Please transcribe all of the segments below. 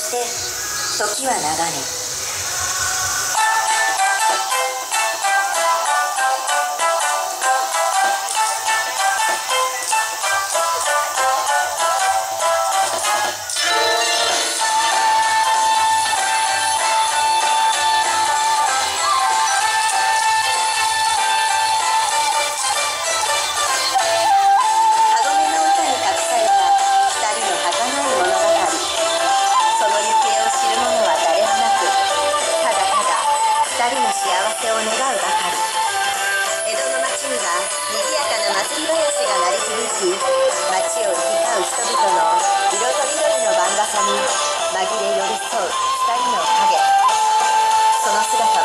して時は流れが鳴り響き街を行き交う人々の色とりどりの番傘に紛れ寄り添う二人の影。その姿は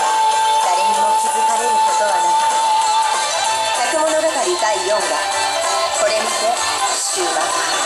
誰にも気づかれることはなく百物語第4話これにて終幕